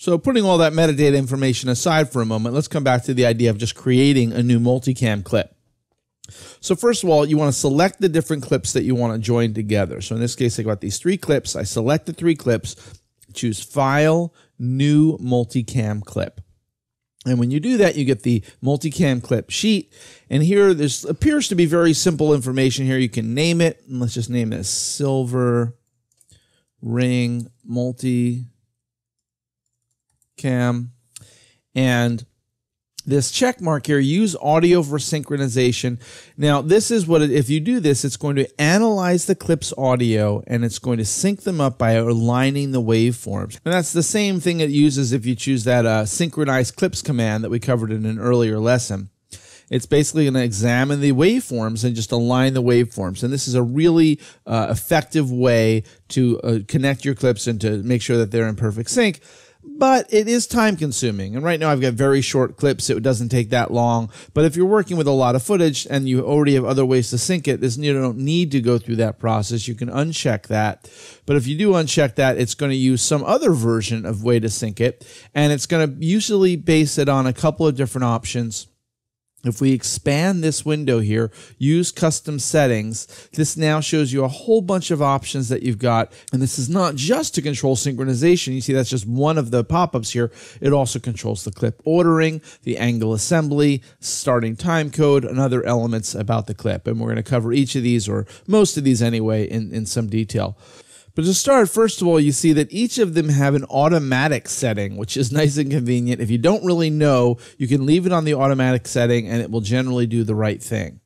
So putting all that metadata information aside for a moment, let's come back to the idea of just creating a new multicam clip. So first of all, you want to select the different clips that you want to join together. So in this case, I got these three clips. I select the three clips, choose File, New Multicam Clip. And when you do that, you get the multicam clip sheet. And here, this appears to be very simple information here. You can name it. And let's just name this Silver Ring Multi cam. And this check mark here, use audio for synchronization. Now, this is what, if you do this, it's going to analyze the clip's audio and it's going to sync them up by aligning the waveforms. And that's the same thing it uses if you choose that uh, synchronize clips command that we covered in an earlier lesson. It's basically going to examine the waveforms and just align the waveforms. And this is a really uh, effective way to uh, connect your clips and to make sure that they're in perfect sync but it is time consuming. And right now I've got very short clips. It doesn't take that long. But if you're working with a lot of footage and you already have other ways to sync it, you don't need to go through that process. You can uncheck that. But if you do uncheck that, it's going to use some other version of way to sync it. And it's going to usually base it on a couple of different options. If we expand this window here, use custom settings, this now shows you a whole bunch of options that you've got. And this is not just to control synchronization. You see, that's just one of the pop-ups here. It also controls the clip ordering, the angle assembly, starting time code, and other elements about the clip. And we're going to cover each of these, or most of these anyway, in, in some detail. But to start, first of all, you see that each of them have an automatic setting, which is nice and convenient. If you don't really know, you can leave it on the automatic setting and it will generally do the right thing.